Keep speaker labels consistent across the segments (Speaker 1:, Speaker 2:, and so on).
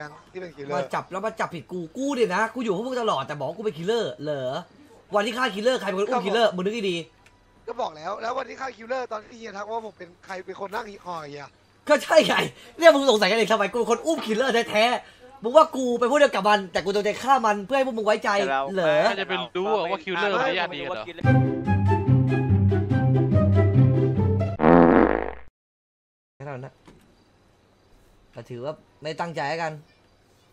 Speaker 1: แก๊งที่เป็น killer
Speaker 2: มาจับแล้วมาจับผิดกูกูเนี่ยนะกูอยู่พวกมึงตลอดแต่บอกว่ากูเป็น killer เหรอวันที่ฆ่า killer ใครเป็นคนอุ้ม killer มึงนึกให้ดี
Speaker 1: ก็บอกแล้ว แล้ววันที่ฆ่า killer ตอนที่เฮียทักว่าผมเป็นใครเป็นคนนั่งคอยเฮีย
Speaker 2: ก็ใช่ไงเนี่ยมึงสงสัยกันเองทำไมกูเป็นคนอุ้ม killer แท้ๆมึงว่ากูไปพูดเดียวกับมัน แต่กูจงใจฆ่ามันเพื่อให้พวกมึงไว้ใจ
Speaker 3: แต่เรา
Speaker 2: เหรอ
Speaker 4: น่าจะเป็นรู้อะว่า killer
Speaker 3: ไม่
Speaker 4: ไม่ญาติ
Speaker 3: ไม่
Speaker 4: ดี
Speaker 3: รู้
Speaker 4: กัน
Speaker 3: ว่า
Speaker 4: เหรอ
Speaker 3: killer
Speaker 2: แค่นั้นนะ แต่ถือว่าไม่ตั้งใจแล้วกัน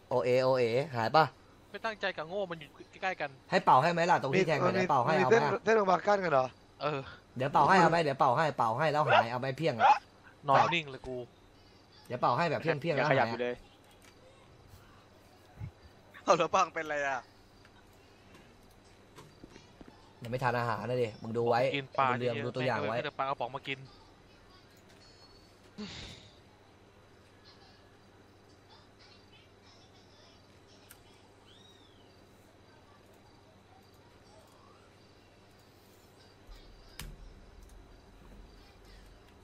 Speaker 2: โอเอโอเอหายปะ
Speaker 4: ไม่ตั้งใจกับโง่มันอยู่ใกล้ๆกัน
Speaker 2: ให้เป่าให้ไหมล่ะตรงที่แทงกัน
Speaker 1: มี
Speaker 2: เดี๋ยวเป่าให้
Speaker 1: มี
Speaker 2: เอาไหม
Speaker 1: เส้น
Speaker 2: อะ
Speaker 1: เส้นบางๆกั้นกันเหรอ
Speaker 4: เออ
Speaker 2: เดี๋ยวเป่าให้เอาไหมเดี๋ยวเป่าให้เป่าให้แล้วหายเอาไปเพียงอะ
Speaker 4: นอนนิ่งเลยกู
Speaker 2: เดี๋ยวเป่าให้แบบเพียงเพียง
Speaker 3: ยั
Speaker 2: แล้
Speaker 3: ง
Speaker 2: ว
Speaker 3: ข
Speaker 2: หาย
Speaker 3: ยับอยู่
Speaker 2: อะ
Speaker 3: เลย
Speaker 5: เอาแล้วปังเป็นไรอะ
Speaker 2: ยังไม่ทานอาหารนะดิมึงดูไว้
Speaker 4: กินปลา
Speaker 2: เรื่องดูตัวอย่างไว้
Speaker 4: ให้แต่ปลากระป๋องมากิน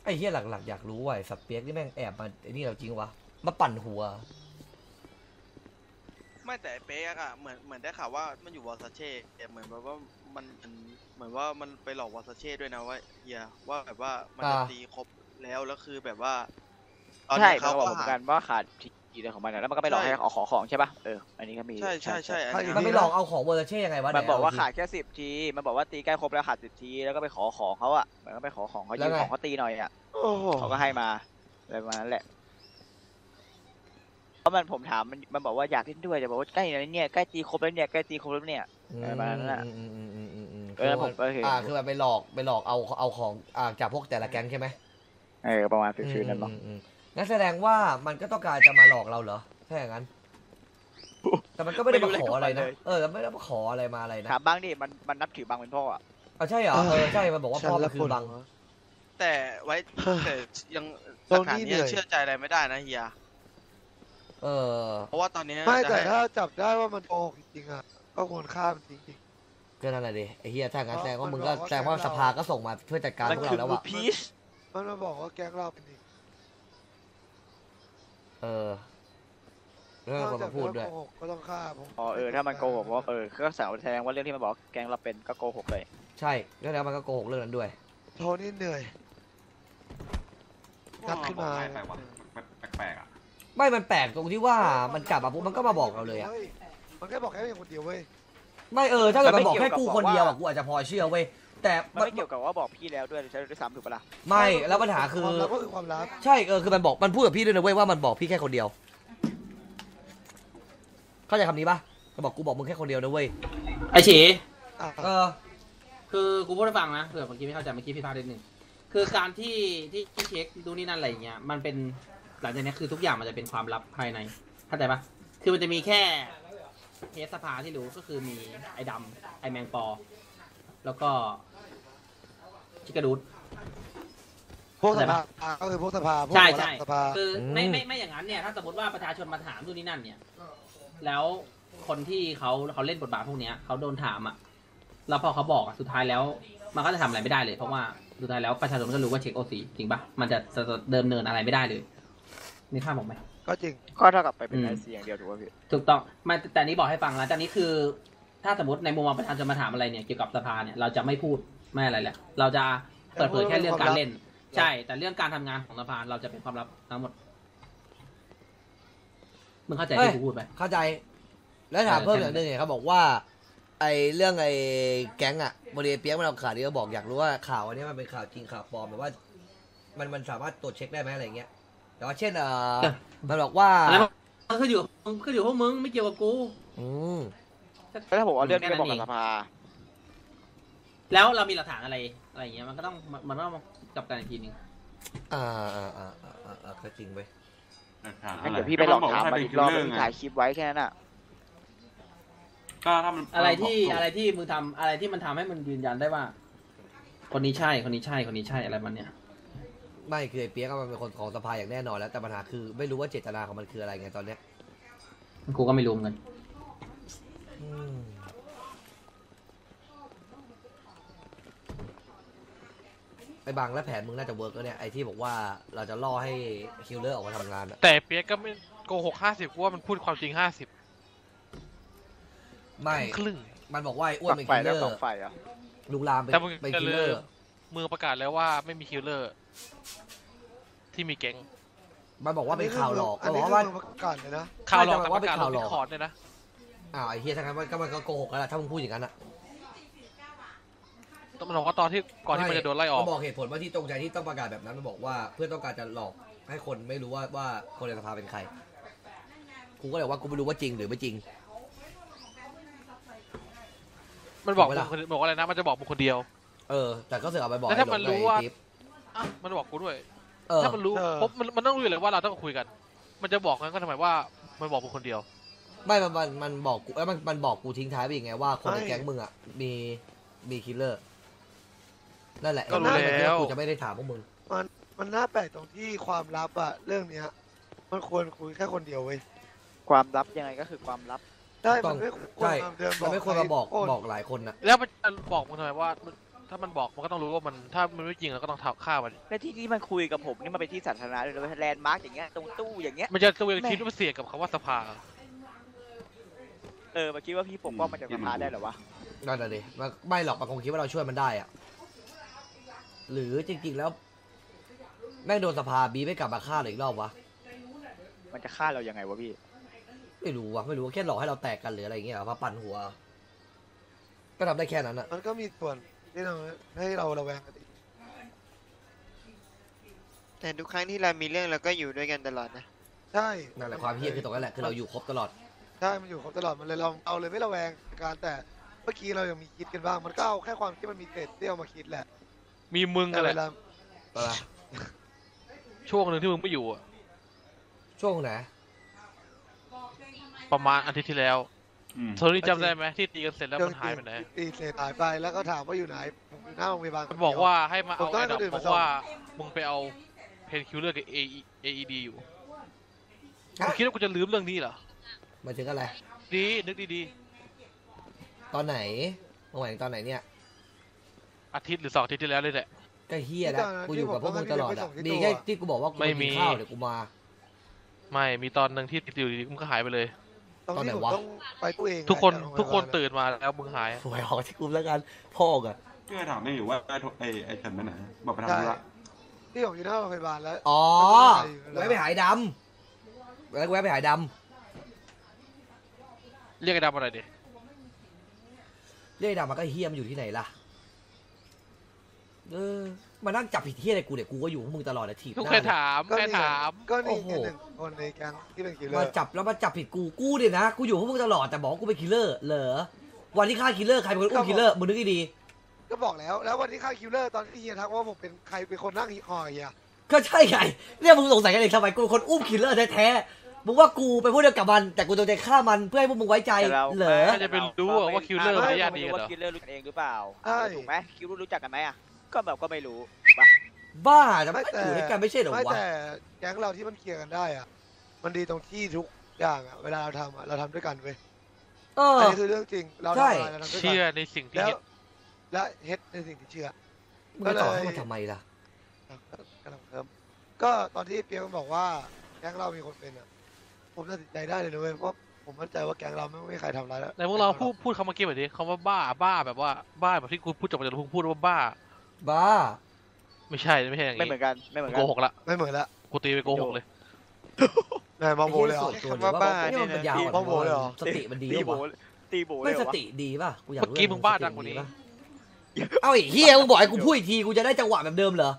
Speaker 2: ไอ้เหี้ยหลักๆอยากรู้ว่าไอ้สัตว์เปียกนี่แม่งแอบมาไอ้นี่เราจริงวะมาปั่นหัว
Speaker 5: ไม่แต่ไอ้เป๊กอะเหมือนเหมือนได้ข่าวว่ามันอยู่วอร์ซาเช่แต่เหมือนแบบว่ามันมันเหมือนว่ามันไปหลอกวอร์ซาเช่ด้วยนะว่าเฮียว่าแบบว่ามันจะ
Speaker 2: อ่า
Speaker 5: ตีครบแล้วแล้วคือแบบว่าตอน
Speaker 3: ใช่
Speaker 5: นี้
Speaker 3: เขา
Speaker 5: เขา
Speaker 3: บอก
Speaker 5: ก็
Speaker 3: เหมือ
Speaker 5: หาน
Speaker 3: กันว่าขาด ทีเดียวของมันอะแล้วมันก็ไปหลอก
Speaker 5: ใช่
Speaker 3: ให้ขอขอของใช่ป่ะเอออันนี้ก็มี
Speaker 5: ใช่ใช่ใช่อันเนี้ย
Speaker 2: มันไปหลอกเอาของเวอร์เช่ยังไงวะ
Speaker 3: มันบอกว่า
Speaker 2: ไห
Speaker 3: ขาดแค่สิบที มันบอกว่าตีใกล้ครบแล้วขาดสิบที แล้วก็ไปขอของเขาอะมันก็ไปขอของเขายืมของเขาตีหน่อยอะ
Speaker 1: โอ้โห
Speaker 3: เขาก็ให้มาอะไรประมาณนั้นแหละเพราะมันผมถามมันมันบอกว่าอยากเล่นด้วยจะบอกว่าใกล้แล้วเนี่ยใกล้ตีครบแล้วเนี่ยใกล้ตีครบแล้วเนี่ย
Speaker 2: อื
Speaker 3: อะไรประมาณนั้นอะ
Speaker 2: อืมอืมอืมอืมอืม
Speaker 3: เออผมก็เห็น
Speaker 2: อ่าคือแบบไปหลอกไปหลอกเอาเอาของอ่าจากพวกแต่ละแก๊งใช่ไหม
Speaker 3: เออประมาณฟิลๆนั้น
Speaker 2: อื
Speaker 3: มั้ง
Speaker 2: มอืมอืม งั้นแสดงว่ามันก็ต้องการจะมาหลอกเราเหรอถ้าอย่างนั้น แต่มันก็ไม่ได้มาขออะไรนะเออแล้วไม่ได้มาขออะไรมาอะไรนะ
Speaker 3: ถามบ้างดิมันมันนับถือบางเป็นพ่ออะ
Speaker 2: เอาใช่เหรอเออใช่มันบอกว่าพ่อมันคือบัง
Speaker 5: แต่ไว้แต่ยัง
Speaker 1: โท
Speaker 5: สถาน
Speaker 1: นี่
Speaker 5: นี้
Speaker 1: เหนื่อย
Speaker 5: เชื่อใจอะไรไม่ได้นะเฮีย
Speaker 2: เออ
Speaker 5: เพราะว่าตอนนี้
Speaker 1: ไม่
Speaker 5: จะ
Speaker 1: แต่
Speaker 5: ให้
Speaker 1: ถ้าจับได้ว่ามันโกหกจริงๆอะก็ควรฆ่ามันจริง
Speaker 2: ก็นั่นแหละดิไอ้เฮียถ้างั้น
Speaker 1: เพ
Speaker 2: แส
Speaker 1: ราะ
Speaker 2: ดงว่ามึง
Speaker 1: มัน
Speaker 2: ก็
Speaker 1: บอกว่า
Speaker 2: แสดงว่า
Speaker 1: แก๊งเรา
Speaker 2: สภาก็ส่งมาเพื่อจัดการ
Speaker 3: มัน
Speaker 2: พวก
Speaker 3: คือ
Speaker 2: เราแล้ว
Speaker 3: บู
Speaker 2: อะ
Speaker 3: พีช
Speaker 1: ๆมันมาบอกว่าแก๊งเราเป็นจริง
Speaker 2: เออเรื่องคนมาพูดด้วย
Speaker 1: ถ้าจับไโกหกก็ต้องฆ่าผม
Speaker 3: อ๋อเออถ้ามันโกหกว่าเออก็แสดงว่าเรื่องที่มันบอกแกงเราเป็นก็โกหกเลย
Speaker 2: ใช่แล้วมันก็โกหกเรื่องนั้นด้วย
Speaker 1: โทนี่เหนื่อยงัดขึ้นมา
Speaker 6: ใครวะแปลกๆอะ
Speaker 2: ไม่มันแปลกตรงที่ว่ามันกลับมาปุ๊บมันก็มาบอกเราเลยอะ
Speaker 1: ฮ้มันแค่บอกแค่เพียงคนเดียวเว้ย
Speaker 2: ไม่เออถ้าเกิด
Speaker 3: มั
Speaker 2: มันน
Speaker 3: ไม่
Speaker 2: บอกแค่
Speaker 3: เกี่ยวกับ
Speaker 2: กู
Speaker 3: บอก
Speaker 2: คนเดียวอะ
Speaker 3: ว่า
Speaker 2: กูอาจจะพอเชื่อเว้ย แต่
Speaker 3: มันไม่เกี่ยวกับว่าบอกพี่แล้วด้วยใช่ด้วยซ้ำถูกปะล่ะ
Speaker 2: ไม่แล้วปัญหาคือ
Speaker 1: ความลับก็คือความลับ
Speaker 2: ใช่เออคือมันบอกมันพูดกับพี่ด้วยนะเว้ยว่ามันบอกพี่แค่คนเดียว เข้าใจคำนี้ปะมันบอกกูบอกมึงแค่คนเดียวนะเว้ย
Speaker 7: ไอฉี
Speaker 1: อะ
Speaker 2: เออ
Speaker 7: คือกูพูดให้ฟังนะเผื่อเมื่อกี้ไม่เข้าใจเมื่อกี้พี่พลาดนิดนึงคือการที่ที่ที่เช็คดูนี่นั่นอะไรอย่างเงี้ยมันเป็นหลังจากนี้คือทุกอย่างมันจะเป็นความลับภายในเข้าใจปะคือมันจะมีแค่เฮสภาที่รู้ก็คือมีไอ้ดำไอ้แมงปอ แล้วก็ ชิกาดูด
Speaker 1: พวกส
Speaker 7: เข้าใจ
Speaker 1: ภา
Speaker 7: ปะ
Speaker 1: ก็คือพวกสภาพวก
Speaker 7: ใช่
Speaker 1: หัวหน้า
Speaker 7: ใช่
Speaker 1: สภา
Speaker 7: คือไม่ไม่ไม่อย่างนั้นเนี่ยถ้าสมมติว่าประชาชนมาถามดูนี่นั่นเนี่ย แล้วคนที่เขาเขาเล่นบทบาทพวกเนี้ยเขาโดนถามอะแล้วพอเขาบอกอะสุดท้ายแล้ว มันก็จะทำอะไรไม่ได้เลย เพราะว่าสุดท้ายแล้วประชาชนก็รู้ว่าเช็คโอซีจริงปะมันจะจะจะเดิมเนินอะไรไม่ได้เลยนี่ภาพบอกไหม
Speaker 1: ก็จริง
Speaker 3: ก็เท่ากับไปเป็น
Speaker 7: อืม
Speaker 3: ไอซีอย่างเดียวถูกป่ะพี่
Speaker 7: ถูกต้องมาแต่อันนี้บอกให้ฟังแล้วจากนี้คือ ถ้าสมมติในมุมมองประชาชนมาถามอะไรเนี่ยเกี่ยวกับสภาเนี่ยเราจะไม่พูด ไม่อะไรแหละเราจะเปิดเผยแค่เรื่องการเล่น ใช่ แต่เรื่องการทำงานของสภาเราจะเป็นความลับทั้งหมดมึงเข้าใจ
Speaker 2: เฮ้ย
Speaker 7: ที่กูพูดไหม
Speaker 2: เข้าใจ แล้วถาม
Speaker 7: เออ
Speaker 2: เพิ่ม
Speaker 7: ใช่
Speaker 2: อย่างหนึงเนี่ยเขาบอกว่า ไอ้เรื่องไอ้แก๊งอะบริเวณเปียกมันเอาข่าวนี้มาบอกอยากรู้ว่าข่าวอันนี้มันเป็นข่าวจริงข่าวปลอมหรือว่า มันมันสามารถตรวจเช็คได้ไหมอะไรเงี้ยแต่ว่าเช่นเออมันบอกว่า
Speaker 7: อันนั้นมันขึ้นอยู่มันขึ้นอยู่พวกมึงไม่เกี่ยวกับกู
Speaker 2: อืม
Speaker 3: แล้วถ้าผมเอาเรื่องนี้ไปบอกกับสภา
Speaker 7: แล้วเรามีหลักฐานอะไรอะไรอย่างเงี้ยมันก็ต้องมันมันต้องมากลับกันอีกทีหนึง
Speaker 2: อ่าอ่าอ่าอ่าอ่าอ่าก็จริงเว้ย
Speaker 3: งั้นเดี๋ยวพี่ไปหลอกถามมาอีกรอบนึงถ่ายคลิปไว้แค่นั้นอะ
Speaker 6: ก็ถ้ามัน
Speaker 7: อะไรที่อะไรที่มึงทำอะไรที่มันทำให้มึงยืนยันได้ว่า คนนี้ใช่คนนี้ใช่คนนี้ใช่อะไรมันเนี่ย
Speaker 2: ไม่คือไอ้เปียกอะมันเป็นคนของสภาอย่างแน่นอนแล้วแต่ปัญหาคือไม่รู้ว่าเจตนาของมันคืออะไรไงตอนเนี้ย
Speaker 7: กูก็ไม่รู้เหมือนกัน
Speaker 2: อืม ไอ้บางและแผนมึงน่าจะเวิร์กแล้วเนี่ยไอ้ที่บอกว่าเราจะล่อให้คิลเลอร์ออกมาทำงานอะ
Speaker 4: แต่เปียกก็ไม่โกหกห้าสิบกูว่ามันพูดความจริงห้าสิบ
Speaker 2: ไม่
Speaker 4: ครึ่ง
Speaker 2: มันบอกว่าไอ้อ้วน
Speaker 3: ฝัก
Speaker 2: เป็น
Speaker 3: ไฟ
Speaker 2: คิลเล
Speaker 3: แล้
Speaker 2: อ
Speaker 3: ว
Speaker 2: ร์
Speaker 3: สองไฟอะ
Speaker 2: ลุงรามเป็น
Speaker 4: แต่มึง
Speaker 2: เป็น
Speaker 4: จะ
Speaker 2: คิล
Speaker 4: ลื
Speaker 2: เลอ
Speaker 4: ม
Speaker 2: ร์
Speaker 4: เมืองประกาศแล้วว่าไม่มีคิลเลอร์ ที่มีแก๊ง
Speaker 2: มันบอกว่าเป็นข่าวหลอก
Speaker 1: อั
Speaker 2: มันนบ
Speaker 1: นี้
Speaker 2: อก
Speaker 1: คือ
Speaker 2: ว่า
Speaker 1: มึงประกาศเลยนะ
Speaker 4: ข่าวหลอก
Speaker 2: ไม่
Speaker 4: แต่
Speaker 2: แต่
Speaker 4: ป
Speaker 2: ว่า
Speaker 4: ระกาศ
Speaker 2: เป็น
Speaker 4: ล
Speaker 2: ข่าว
Speaker 4: ง
Speaker 2: หล
Speaker 4: ดิ
Speaker 2: อก
Speaker 4: คอร์ดเนี่ยนะ
Speaker 2: อ้าวไอ้เฮียทั้งนั้นมันก็มันก็โกหกแล้วล่ะถ้ามึงพูดอย่างนั้นอะ
Speaker 4: ต้องมันบอกว่าตอนที่ก่อนที่มันจะโดนไล่ออก
Speaker 2: ก็บอกเหตุผลว่าที่ตรงใจที่ต้องประกาศแบบนั้นมันบอกว่าเพื่อต้องการจะหลอกให้คนไม่รู้ว่าว่าคนในสภาเป็นใครกูก็เลยว่ากูไม่รู้ว่าจริงหรือไม่จริง
Speaker 4: มันบอก
Speaker 2: ถูกไหมล่ะ
Speaker 4: มึงคนบอกว่าอะไรนะมันจะบอกมึงคนเดียว
Speaker 2: เออ แต่ก็เสือกเอาไปบอก
Speaker 4: แล้วถ้า
Speaker 2: ไอ้หล
Speaker 4: มัน
Speaker 2: ง
Speaker 4: รู้
Speaker 2: ไอ้
Speaker 4: ว่า
Speaker 2: ติ๊บ
Speaker 4: อะมันบอกกูด้วย
Speaker 2: เออ
Speaker 4: ถ้ามันรู้ปุ๊บมันมันต้องรู้อยู่เลยว่าเราต้องคุยกัน มันจะบอกงั้นก็ทำไมว่ามันบอกมึงคนเดียว
Speaker 2: ไม่มันมันมันบอกกูแล้วมันมันบอกกูทิ้งท้ายไปอีกไงว่าคนในแก๊งมึงอะมีมีคิลเลอร์ นั่นแหละ
Speaker 4: ก็รู้แล้ว
Speaker 2: กูจะไม่ได้ถามพวกมึง
Speaker 1: มันน่าแปลกตรงที่ความลับอะเรื่องเนี้ย มันควรคุยแค่คนเดียวเว้ย
Speaker 3: ความลับยังไงก็คือความลับ
Speaker 1: ได้
Speaker 2: ต้
Speaker 1: มั
Speaker 2: อง
Speaker 1: นไม่ควร
Speaker 2: ใช่
Speaker 1: มาเดินบ
Speaker 2: มั
Speaker 1: อนก
Speaker 2: ไม่ควรมาบอก
Speaker 1: ใครโบ
Speaker 2: อกหลายคนอะ
Speaker 4: แล้วมันจะบอกมึงทำไมว่ามันถ้ามันบอกมันก็ต้องรู้ว่ามันถ้ามันไม่จริงเราก็ต้องทำฆ่ามัน
Speaker 3: และที่ที่มันคุยกับผมนี่มันเป็นที่สาธารณะเลยนะแลนด์มาร์กอย่างเงี้ยตรงตู้อย่างเงี้ย
Speaker 4: มันจะตัวเอง
Speaker 3: แม่
Speaker 4: คิดว่ามันเสี่ยงกับคำว่าสภา
Speaker 3: เออมาคิดว่าพี่ปกป้องมันจากสภาได้เหรอวะ
Speaker 2: นั่นน่ะดิมันไม่หรอกมันคงคิดว่าเราช่วยมันได้อะ หรือจริง ๆ แล้ว แม่งโดนสภาบีไม่กลับมาฆ่าเราอีกรอบวะ
Speaker 3: มันจะฆ่าเรายังไงวะพี่
Speaker 2: ไม่รู้วะไม่รู้แค่หลอกให้เราแตกกันหรืออะไรอย่างเงี้ยเหรอมาปั่นหัว ก็ทำได้แค่นั้นอะ
Speaker 1: มันก็มีส่วนที่เราให้เราระแวงกันอีก
Speaker 8: แต่ทุกครั้งที่เรามีเรื่องเราก็อยู่ด้วยกันตลอดนะ
Speaker 1: ใช่
Speaker 2: นั่นแหละความเฮี้ยคือตรงนั้นแหละคือเราอยู่ครบตลอด
Speaker 1: ใช่ มันอยู่ครบตลอด มันเลยเราเอาเลยไม่ระแวงการแต่เมื่อกี้เรายังมีคิดกันบ้าง มันก็เอาแค่ความที่มันมีเศษเสี้ยวมาคิดแหละ
Speaker 4: มีมึง
Speaker 1: แต่
Speaker 4: กันแห
Speaker 1: เว
Speaker 4: ละ
Speaker 1: ลา
Speaker 2: อะไร
Speaker 4: ช่วงหนึ่งที่มึงไม่อยู่อะ
Speaker 2: ช่วงไหน
Speaker 4: ประมาณอาทิตย์ที่แล้ว
Speaker 6: อืม
Speaker 4: โทนี่จำได้ไหมที่ตีกันเสร็จแล้วมันหายไปไหน
Speaker 1: ตีเศษหายไปแล้วก็ถามว่าอยู่ไหนผมอยู่หน้าโรงพยาบาล
Speaker 4: มันบอกว่าให้มาเอา
Speaker 1: ผมต้อง
Speaker 4: ไอ้
Speaker 1: ให้
Speaker 4: ดอก
Speaker 1: คนอื่น
Speaker 4: บ
Speaker 1: มา
Speaker 4: อก
Speaker 1: ส่ง
Speaker 4: ว่ามึงไปเอา painkiller กับ AE AED อยู่มึงคิดว่ากูจะลืมเรื่องนี้เหรอ
Speaker 2: มาถึงอะไร
Speaker 4: ดีนึกดี
Speaker 2: ตอนไหนเมื่อวานตอนไหนเนี่ย
Speaker 4: ๆ อาทิตย์หรือสองอาทิตย์ที่แล้วเลยแหละ
Speaker 2: ก็เฮี้ยแล้วกูอยู่กับพวกมึงตลอดอะมีแค่ที่กูบอกว่ากู
Speaker 4: ไม่
Speaker 2: ไป
Speaker 4: มี
Speaker 2: กินข้าวเดี๋ยวกูมา
Speaker 4: ไม่มีตอนหนึ่งที่อยู่ดีๆมึงก็หายไปเลย
Speaker 1: ตรง
Speaker 2: ตอนไหน
Speaker 1: ที่ผม
Speaker 2: วะ
Speaker 1: ต้องไปตู้เอง
Speaker 4: ทุกคน
Speaker 1: จากโรงพยาบาล
Speaker 4: ทุกคนตื่นมาแล้วมึงหาย
Speaker 2: หวยออกที่กูแล้วกันพ่อกัน
Speaker 6: พี่ก็ถามได้อยู่ว่าไอ้โทไอ้ไอ้เฉินไปไหนบอกไปทำธุระ
Speaker 1: ที่ผมอยู่หน้าโรงพยาบาลแล้ว
Speaker 2: อ๋อ
Speaker 1: แล้ว
Speaker 2: แวะไปหายดำแล้วแวะไปหายด
Speaker 4: เรียกไอ้ดำอะไรดิำ
Speaker 2: เรื่องไอ้ดำมันก็เฮี้ยมนอยู่ที่ไหนล่ะ เออมานั่งจับผิดเฮี้ยอะไรกูเนี่ยกูก็อยู่กับมึงตลอดเลยถีบห
Speaker 4: ทุก
Speaker 2: น้า
Speaker 4: ใคร
Speaker 2: เลย
Speaker 4: ถาม
Speaker 1: ก็
Speaker 4: ใคร
Speaker 1: นี่
Speaker 4: ถาม
Speaker 1: ก็นี่
Speaker 2: โอ้โห
Speaker 1: หนึ่งคนในแก๊งที่เป็นคิลเลอ
Speaker 2: มา
Speaker 1: ร์
Speaker 2: จับแล้วมาจับผิดกูกูเนี่ยนะกูอยู่กับพวกมึงตลอดแต่บอกว่ากูเป็นคิลเลอร์เหรอวันที่ฆ่า killer ใครเป็นคนอุ้ม killer มึงนึกให้ดี
Speaker 1: ก็บอกแล้ว แล้ววันที่ฆ่า killer ตอนที่เฮียทักว่าผมเป็นใครเป็นคนนั่งคอเฮีย
Speaker 2: ก็ใช่ไงเนี่ยมึงสงสัยกันเองทำไมกูเป็นคนอุ้ม killer แท้ๆมึงว่ากูไปพูดเดียวกับมัน แต่กูจงใจฆ่ามันเพื่อให้พวกมึงไว้ใจ
Speaker 3: แต่เรา
Speaker 2: เหรอ
Speaker 4: ใครจะไปรู้อะว่า killer
Speaker 3: ไม่
Speaker 4: มันญาติ
Speaker 3: ไม่
Speaker 4: ดี
Speaker 3: รู้
Speaker 4: กันเหร
Speaker 3: ว่า killerเลอร์รู้กันเองหรือเปล่า
Speaker 1: ใช่
Speaker 3: ถูกไหม killer รู้จักกันไหมอะ ก็แบบก็ไม่รู้ถูกปะ
Speaker 2: บ้าจะ
Speaker 1: ไม่
Speaker 2: ไม่
Speaker 1: แต่
Speaker 2: อยู่ด้วยกันไม่ใช่เหรอ
Speaker 1: ไม่
Speaker 2: วะ
Speaker 1: แต่แก๊งเราที่มันเคลียร์กันได้อะมันดีตรงที่ทุกอย่างอะเวลาเราทำอะเราทำด้วยกันเว้ย
Speaker 2: เออ
Speaker 1: อันนี้คือเรื่องจริงเรา
Speaker 2: ใช่
Speaker 1: ทำอะไรเราทำด้วยกั
Speaker 4: เชื่อนในสิ่งที่
Speaker 1: แล้ว
Speaker 4: เห็น
Speaker 1: และเฮ็ดในสิ่งที่เชื่อ
Speaker 2: มึงจะต่อให้มันทำไมล่ะ
Speaker 1: กำลังเพิ่มก็ตอนที่เปียกมันบอกว่าแก๊งเรามีคนเป็นอะผมตัดสินใจได้เลยนะเว้ยเพราะผมมั่นใจว่าแก๊งเราไม่ไม่มีใครทำร้ายแล้ว
Speaker 4: ในพวกเราพูดพูดคำเมื่อกี้แบบนี้คำว่าบ้าบ้าแบบว่าบ้าแบบที่กูพูดจากปากจากพูดว่าบ้า
Speaker 2: บ้า
Speaker 4: ไม่ใช่ไม่ใช่อย่าง
Speaker 3: ไม่เหมือนกันไม่เหมือน
Speaker 4: โก
Speaker 3: กัน
Speaker 4: หกละ
Speaker 1: ไม่เหมือนละ
Speaker 4: กูตีไปโกหกเลย
Speaker 1: แม่มองโบเลยเหรอ
Speaker 2: ไอ้หี้ส่วนตัวหรือว่านี่มันปัญญาอ่อน
Speaker 1: บ้าโบเลยเหรอ
Speaker 2: สติมันดี
Speaker 3: ตีโบ
Speaker 2: ป่ะ
Speaker 3: ตีโบเล
Speaker 2: ไม่
Speaker 3: ยเหร
Speaker 2: ส
Speaker 3: อวะ
Speaker 2: ติดีป่ะกูอยาก
Speaker 4: เมื่อกี้มึงบ้าดังกว่านี้
Speaker 2: สติดีป่ะเอาไอ้เฮียมึงบอกให้กูพูดอีกทีกูจะได้จังหวะแบบเดิมเหรอ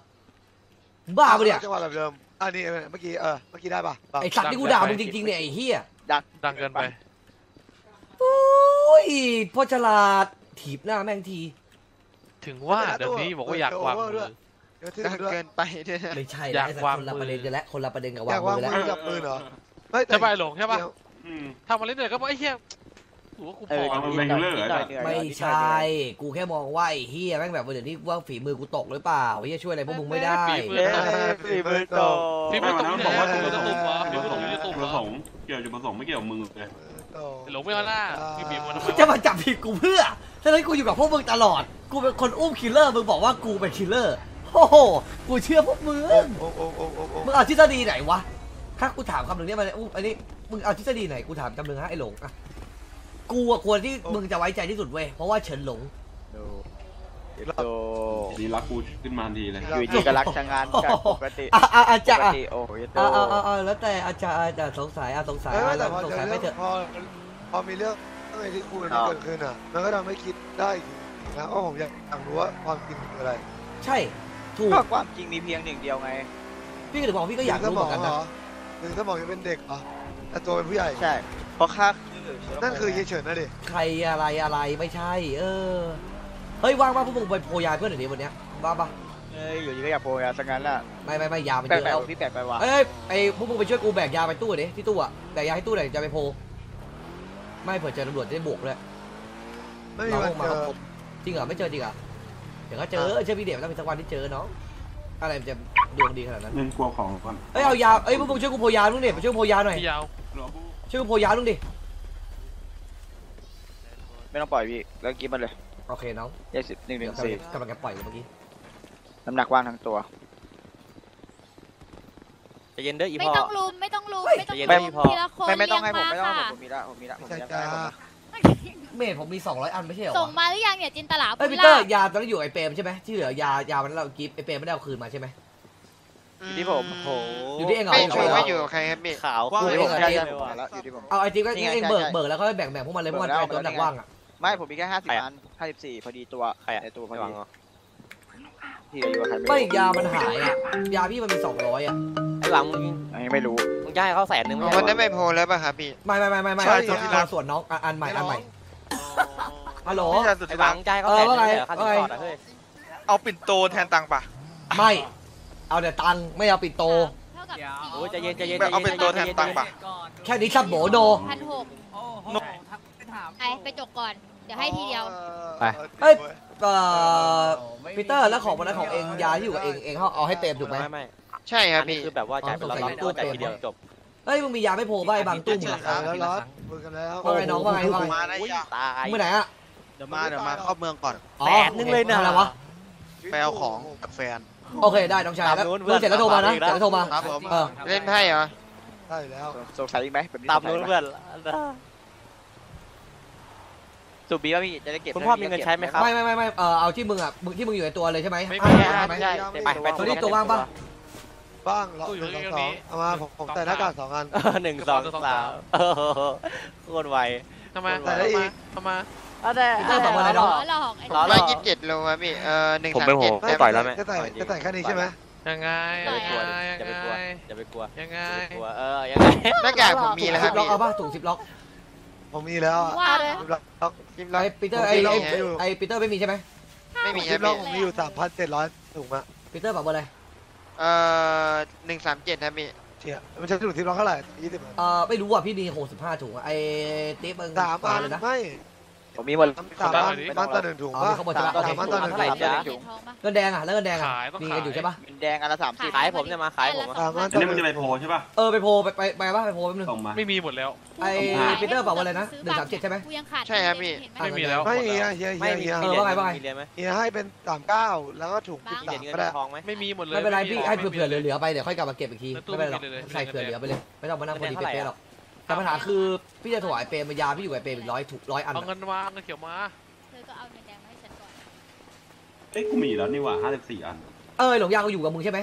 Speaker 2: มึงบ้าปะเนี่ย
Speaker 1: จังหวะแบบเดิมอันนี้เมื่อกี้เออเมื่อกี้ได้ปะปะ
Speaker 2: ไอ้สัตว์ที่กูด่ามึงจริงๆเนี่ยไอ้เฮีย
Speaker 3: ดัง
Speaker 4: ดังเกินไป
Speaker 2: โอ้ยพ่อฉลาดถีบหน้าแม่งที
Speaker 4: ถึงว่าเดี๋ยวนี้บอกว่าอยากวางมือ
Speaker 1: เดี๋ยวที่
Speaker 8: ดัง
Speaker 1: ด้วย
Speaker 8: เกินไปด้วยนะ
Speaker 2: ไม่ใช่
Speaker 4: อยาก
Speaker 2: ไอ้สัต
Speaker 4: วาง
Speaker 2: ว์คนละ
Speaker 4: มือ
Speaker 2: ประเด็นกันแล้วคนละประเด็นกับ
Speaker 1: อยากาง
Speaker 2: วาวมือแล้ว
Speaker 1: มือจับปืนเหรอไม่แต่
Speaker 4: ใช่ป่ะไอ้หลงใช่ป่ะ
Speaker 1: เดี๋ยว
Speaker 6: อืม
Speaker 4: ทำมาเรื่อยๆก็บอกไอ้เหี้ยหรือว่ากู
Speaker 3: เอ
Speaker 4: พ
Speaker 3: อ
Speaker 4: อ
Speaker 6: มันเป็น killer เหรอ
Speaker 3: นิดหน่อยเหนื่อย
Speaker 2: ไม่
Speaker 3: นิดหน่
Speaker 2: ใช
Speaker 3: อยเหนื่่อย
Speaker 2: กูแค่มองว่าไอ้เฮียแม่งแบบว่าเดี๋ยวนี้ว่าฝีมือกูตกหรือเปล่าเฮียช่วยอะไรพวกมึงไม่ได้
Speaker 4: ฝีมือ
Speaker 3: เอ้ยฝีมือโต
Speaker 4: ฝีมือตก
Speaker 6: ไม่
Speaker 4: ที่ไหน
Speaker 6: บอกว่า
Speaker 4: ฝีมือตกวะฝีมือตกที่ตุ่ม
Speaker 6: จุด
Speaker 4: วะ
Speaker 6: ประสงค์เกี่ยวจุดประสงค์ไม่เกี่ยวกับมึงเลย
Speaker 1: โต
Speaker 4: ไอ้ หลงไม่เอาหน้ามีฝีมือทำไม
Speaker 2: จะ
Speaker 4: วะ
Speaker 2: มาจับผิดกูเพื่อฉะนั้นกูอยู่กับพวกมึงตลอด กูเป็นคนอุ้มคิลเลอร์ มึงบอกว่ากูเป็นคิลเลอร์ โอ้โห กูเชื่อพวกมึง
Speaker 1: โอ้โอ้โอ้โอ้โอ้
Speaker 2: มึงเอาทฤษฎีไหนวะ ถ้ากูถามคำหนึ่งเนี่ยมันอู้อันนี้ มึงเอาทฤษฎีไหน กูถามคำหนึ่งฮะไอ้หลงอะกูอะควรที่มึงจะไว้ใจที่สุดเว้ย เพราะว่าเฉินหลง
Speaker 3: ดูดู
Speaker 6: ดีรักกูขึ้นมาทันทีเลย
Speaker 3: อยู่ดีก็รักชะงานกันปกติ
Speaker 2: อะอะอาจ
Speaker 3: ป
Speaker 2: จะ
Speaker 3: ก
Speaker 2: อะ
Speaker 3: ติโอ้ยโต
Speaker 2: อะอะอะอะแล้วแต่อาจารย์อาจจะสงสัยอะสงสัย
Speaker 1: ไม่ไม่
Speaker 2: อะ
Speaker 1: แต่พอ
Speaker 2: สง
Speaker 1: เจ
Speaker 2: สัย
Speaker 1: อ
Speaker 2: ไม่
Speaker 1: เรื่
Speaker 2: เถ
Speaker 1: อง
Speaker 2: อะ
Speaker 1: พอพอมีเรื่องอะไรที่คุยกันเกิดขึ้นอะ มันก็ทำให้คิดได้อีกนะว่าผมอยากรู้ว่าความจริงคืออะไร
Speaker 2: ใช่ถูก
Speaker 3: ก็ความจริงมีเพียงหนึ่งเดียวไง
Speaker 2: พี่ก็ถึงบอกพี่ก็อยากรู้เหมือนกัน
Speaker 1: เหร
Speaker 2: นะ
Speaker 1: อหรือสมองยังเป็นเด็กเหรอแต่ตัวเป็นผู้ใหญ่
Speaker 3: ใช่เพราะค่าคือ
Speaker 1: นั่นคือเฉยๆนะดิ
Speaker 2: ใครอะไรอะไรไม่ใช่ เออ เฮ้ยว่างป่ะพวกมึงไปโพยาเพื่อนหน่อยดิวันเนี้ยว่างป่ะ
Speaker 3: เอ้ยอยู่ดีก็อยากโพยาสังงั้นล่ะ
Speaker 2: ไม่ไม่ไม่ยามัน
Speaker 3: แปล
Speaker 2: เย
Speaker 3: ก
Speaker 2: อะ
Speaker 3: ๆ
Speaker 2: แล้ว
Speaker 3: พี่แปลกไปว่ะ
Speaker 2: เอ้ยไอ้พวกมึงไปช่วยกูแบกยาไปตู้ดิที่ตู้อะแบกยาให้ตู้หน่อยจะไปโพไม่เผื่อเจอตำรวจจะได้บวกเลย
Speaker 1: ไม่มี
Speaker 2: เรา
Speaker 1: วัน
Speaker 2: มา
Speaker 1: เจอ
Speaker 2: ครบจริงเหรอไม่เจอจริงเหรอเดี๋ยวก็เจอเชื่อพี่เดี๋ยวต้องมีสักวันที่เจอเนาะอะไรมันจะดวงดีขนาดนั้น
Speaker 6: เงินกลัวของก่อน
Speaker 2: เอ้ยเอายาเอ้ยพวกมึงช่วยกูโพยาลุงดิไปช่วยกูโพยาหน่อย
Speaker 4: พี่ยาว
Speaker 6: รอกู
Speaker 2: ช่วยกูโพยาลุงดิ
Speaker 3: ไม่ต้องปล่อยพี่แล้วกินมันเลย
Speaker 2: โอเคน้อง
Speaker 3: ยี่สิบหนึ่งหนึ่งสี่
Speaker 2: กำลังจะปล่อยเมื่อกี้
Speaker 3: น้ำหนักว่างทั้งตัว
Speaker 9: ใจะเย็นเด้ออี
Speaker 10: ไม่
Speaker 9: พ่อ
Speaker 10: ต้องลุมไม่ต้องลุมไม่ต้อง
Speaker 9: ใจเย็น
Speaker 10: ลุ
Speaker 9: นะ
Speaker 10: ม
Speaker 9: พี่พอ
Speaker 10: ทีละคน
Speaker 3: ไม่ไม่ต้องให้
Speaker 10: เรี
Speaker 3: ผม
Speaker 10: ย
Speaker 3: ไม่ต้องให้
Speaker 10: ค่ะ
Speaker 3: ผมมีละผมมีละผม
Speaker 1: ใช่
Speaker 3: มีละ
Speaker 1: จ้า
Speaker 3: ให้ผมละ
Speaker 2: เมทผมมี 200 อันไม่ใช่เหรอ
Speaker 10: ส่ง
Speaker 2: วะ
Speaker 10: มาหรือยังเนี่ยจินตลา
Speaker 2: เอ้ย
Speaker 10: พุ
Speaker 2: พี
Speaker 10: ล่า
Speaker 2: เตอร์ยาตอนนั้นอยู่ไอเปรมใช่ไหมที่เหลือยายามันเรากิฟต์ไอเปรมไม่ได้เอาคืนมาใช่ไหม
Speaker 3: อยู่ที่ผม
Speaker 9: โอ้โห
Speaker 2: อยู่ที่เองเหรอ
Speaker 8: ไม่
Speaker 2: ยู่
Speaker 8: ชั
Speaker 2: ที่
Speaker 8: ว
Speaker 2: เองเหรอ
Speaker 8: ร์ว่าอยู่กับใครครับพี่
Speaker 9: ขาว
Speaker 3: ว่า
Speaker 9: คุ
Speaker 3: อยยู่
Speaker 9: เล
Speaker 3: ที่ผม
Speaker 9: ย
Speaker 3: ใช่ใช่ผมมาแล้วอยู่ที่ผม
Speaker 2: เอาไอจิ๊บก็
Speaker 3: นี่ไง
Speaker 2: เอง
Speaker 3: ใช่
Speaker 2: เบิก
Speaker 3: ใช่
Speaker 2: เบิกแล้วก็แบ่งแบ่งพวกมันเลยพวกมัน
Speaker 3: เบิกแล้ว
Speaker 2: ไอตัวหนัก
Speaker 3: เบิกแล้ว
Speaker 2: ว่างอะ
Speaker 3: ไม่ผมมีแค่ห้าสิบอันห้าสิบสี่พอดีตัว
Speaker 9: ใครอะ
Speaker 3: ในตัวพอ
Speaker 9: ไม่หวั
Speaker 3: ดี
Speaker 9: งเหรอ
Speaker 3: ที่เหลืออยู่กับใคร
Speaker 2: ไม่
Speaker 3: ไม่รู้
Speaker 2: ยามันหายอะ ยาพี่มันมี200อะ
Speaker 9: ไอ้หวังมึง
Speaker 3: อันนี้ไม่รู้
Speaker 9: มึงจะให้เขาแสนหนึ่งไม่
Speaker 8: วั
Speaker 9: ใช่
Speaker 8: น
Speaker 9: เหร
Speaker 8: นั้
Speaker 9: อน
Speaker 8: ไม่โพลแล้วป่ะครับพี่
Speaker 2: ไม่ไม่ไม่ไม่ไม่
Speaker 1: ใช่
Speaker 2: ส่วน
Speaker 1: ที่
Speaker 2: ส่
Speaker 1: รั
Speaker 2: วน
Speaker 1: ก
Speaker 2: ส่วนน้องอะอันใหม่อันใหม่ฮัลโหล
Speaker 5: พี่ชายสุด
Speaker 9: ไอ้
Speaker 5: ที่
Speaker 9: หวั
Speaker 5: รั
Speaker 9: ง
Speaker 5: ก
Speaker 9: จะให้เขาแสนหนึ่ง
Speaker 2: เออว่าไง
Speaker 9: ไม่ใช่เหรอค่าสิน
Speaker 2: ว่าไง
Speaker 9: สอดอะเฮ้ย
Speaker 5: เอาปิ่นโตแทนตังค์ปะ
Speaker 2: ไม่ เอาแต่ตังค์ไม่เอาปิดโต
Speaker 10: เท่ากับ
Speaker 9: โอ้ยใจเย็นใจเย็น
Speaker 5: แบบเอาปิ่นโตแทนตังค์ปะ
Speaker 2: แค่นี้ซับโบโด
Speaker 10: พันหกไปไปจกก่อน เดี๋ยวให้ทีเดียว
Speaker 2: เอ้ยเอ่อพีเตอร์แล้วของวันนั้นของเองยาที่อยู่กับเองเองเขาเอาให้เปรมถูกไหม
Speaker 9: ไม่ไม่
Speaker 8: ใช่ค
Speaker 9: อั
Speaker 8: รับ
Speaker 9: นนี้
Speaker 8: พี่
Speaker 9: คือแบบว่าจ่ายเป็น
Speaker 2: อ๋อ
Speaker 9: ล็อตๆตู้จ่ายทีเดียวจบ
Speaker 2: เฮ้ยมึงมียาไม่โพลป่ะไอ้บางตุ้ม
Speaker 1: เจอ
Speaker 2: อะ
Speaker 1: ขาแล้วรอดคุยกันแล้ว
Speaker 2: ว่าไงน้องว่าไงว่าไง
Speaker 5: มาได้ยะ
Speaker 9: ตาย
Speaker 2: มึงไหนอะ
Speaker 5: เดี๋ยวมาเดี๋ยวมาเข้าเมืองก่อน
Speaker 2: อ๋อ
Speaker 9: แสนหนึ่งเลยนะ
Speaker 2: อะไรวะ
Speaker 5: ไปเอาของกับแฟน
Speaker 2: โอเคได้น้องชายแล้ว
Speaker 9: ตามนู้น
Speaker 2: มึงเสร็จแล้วโทรมานะ
Speaker 9: เพื่อน
Speaker 2: เสร็จแล้วโทรมา
Speaker 5: ครับผม
Speaker 2: เออ
Speaker 8: เล่นไพ่เหรอ
Speaker 1: ได้แล้ว
Speaker 3: สงสัยอีกไหมแบบนี้
Speaker 9: ตาม
Speaker 3: สงสัย
Speaker 9: นู้น
Speaker 3: ไหม
Speaker 9: เพื่อน
Speaker 3: สูบบีว่าพี่จะได้เก็บ
Speaker 9: คุณพ่อมีเงินใช้ไหมครับ
Speaker 2: ไม่ไม่ไม่ไม่เออเอาที่มึงอะมึงที่มึงอยู่ในตัวเลยใช่ไหม
Speaker 4: ไม่
Speaker 2: ห้า
Speaker 4: มี
Speaker 2: ร้อยใช่ไหม
Speaker 9: ใช่ไปไป
Speaker 2: ตัวนี้ตัวว่างปะ
Speaker 1: บ้างเรา
Speaker 4: ตู้อยู่
Speaker 1: หนึ่ง
Speaker 4: ต
Speaker 1: ส
Speaker 4: ร
Speaker 1: องง
Speaker 4: นี้
Speaker 1: สองเอามาผมผมใส่หน้ากากสองอัน
Speaker 9: เออหนึ่งสองสามโอ้โหโคตรไว
Speaker 4: ทำไม
Speaker 1: แต่ได้อีก
Speaker 4: ทำไม
Speaker 9: เอาแต่
Speaker 2: พีเตอร์บอกว่าอะไรน้อง
Speaker 10: หลอกไอ้
Speaker 9: ล้อหล
Speaker 8: ร้
Speaker 9: อ
Speaker 8: อกยยี่สิบเจ็ดโลครับพี่ เอ่อหนึ่ง
Speaker 9: ผม
Speaker 8: สาม
Speaker 9: เป็นหั
Speaker 8: เจ็
Speaker 9: ว
Speaker 8: ด
Speaker 9: ต่อยแล้วไหม
Speaker 1: จะใส่จะใส่แค่นี้ใช่ไหม
Speaker 4: ยังไง
Speaker 9: อย่าไปกลัว
Speaker 4: ยัง
Speaker 9: อย่าไป
Speaker 4: ไง
Speaker 9: กลัวอย่าไปกลัว
Speaker 4: ยังไง
Speaker 9: อย่าไปกลัวเออยังไง
Speaker 8: หน้ากากผมมี
Speaker 2: ถุง
Speaker 8: แล้วค
Speaker 2: ซิ
Speaker 8: รับ
Speaker 2: ปล็อก
Speaker 8: พี่
Speaker 2: เอาป่ะถุงซิปล็อก
Speaker 1: ผมมีแล้วอะ
Speaker 10: ว่าเลย
Speaker 1: ซิปล็อก
Speaker 8: ซิปล็อก
Speaker 2: ไอ้ปีเตอร์ไอ้
Speaker 1: ผม
Speaker 2: ไอ้
Speaker 1: มีอยู่
Speaker 2: ไอ้ปีเตอร์ไม่มีใช่ไหม
Speaker 8: ไม่มีค
Speaker 1: ซิ
Speaker 8: รับ
Speaker 1: ปล็อก
Speaker 8: พี่
Speaker 1: ผมมีอยู่สามพันเจ็ดร้อยถุงอะ
Speaker 2: ปีเตอร์บอกว่าอะไร
Speaker 8: เอ่อหนึ่งสามเจ็ดครับพี่
Speaker 1: เชี่ยมันจะถุงซิปล็อกเท่าไหร่ยี่สิบ
Speaker 2: เออไม่รู้อะพี่มีหกสิบห้าถุงอะไอ้ติ๊บมึง
Speaker 1: สามอัน
Speaker 2: เลยนะ
Speaker 1: ไม่
Speaker 3: ผมมีหมด
Speaker 1: สามอันมันต่อหนึ่งถุง
Speaker 2: อ๋อ
Speaker 1: ป่ะ
Speaker 2: มีข้างบนใช่ปะ
Speaker 3: สาม
Speaker 2: โอเค
Speaker 3: อันต่อหนึ่ง
Speaker 9: เท่าไหร่จ๊ะ
Speaker 10: เหรียญทองปะ
Speaker 2: เงินแดงอะแล้วเงินแดงอะ
Speaker 4: ขายต้อง
Speaker 2: มี
Speaker 4: ขาย
Speaker 2: กันอยู่ใช่ปะ
Speaker 3: แดงอันละสามสิบ
Speaker 9: ขายผมเนี่ยมาขายผมอะ
Speaker 1: สามอัน
Speaker 6: อันนี้มึงจะไปโพลใช่ป่ะ
Speaker 2: เออไปโพลไปไปไปป่ะไปโพลแป๊บนึง
Speaker 6: ส่งมา
Speaker 4: ไม่มีหมดแล้ว
Speaker 2: ไอ้ปีเตอร์บอกว่าอะไรนะหนึ่งสามเจ็ดใช่ไหม
Speaker 10: กูยังขาด
Speaker 8: ใช่ครับพี่
Speaker 10: เห็นห
Speaker 4: ไม่มีแล้ว
Speaker 1: ไม่มีอะเฮียเฮี
Speaker 9: ไม่
Speaker 1: ย
Speaker 9: มี
Speaker 1: เฮีย
Speaker 2: เออว่าไงว่าไง
Speaker 9: มีเรียนไหม
Speaker 1: เฮียให้เป็นสามเก้าแล้วก็ถุงสิบ
Speaker 9: มี
Speaker 1: สา
Speaker 9: เหรีย
Speaker 1: ม
Speaker 9: ญเงิน
Speaker 1: ก็
Speaker 9: เหรี
Speaker 1: ได้
Speaker 9: ยญทองไหม
Speaker 4: ไม่มีหมดเลย
Speaker 2: ไม่เป็นไร
Speaker 4: มี
Speaker 2: พี่ให้เผื่อๆเหลือๆไปเดี๋ยวค่อยกลับมาเก็บอีกที
Speaker 4: ในตู้
Speaker 2: ไม่เป็นไรหรอก
Speaker 4: มีเลย
Speaker 2: ใส่เผื่อเหลือไปเลยไม่ต้องมานั่งพอดี
Speaker 9: เงินเท่าไหร่
Speaker 2: เป๊ะๆหรอก แต่ปัญหาคือพี่จะถวายเปรมยาพี่อยู่กับเปรมอีกร้อยถูกร้อยอัน
Speaker 4: เอา
Speaker 2: อะ
Speaker 4: เงินมาเอาเงินเขียวมา
Speaker 10: เธอก็เอาเงินแดงมาให้ฉันก่อน
Speaker 6: เอ้ยกูมีแล้วนี่หว่าห้าสิบสี่อัน
Speaker 2: เออหลงยางก็อยู่กับมึงใช่ไหม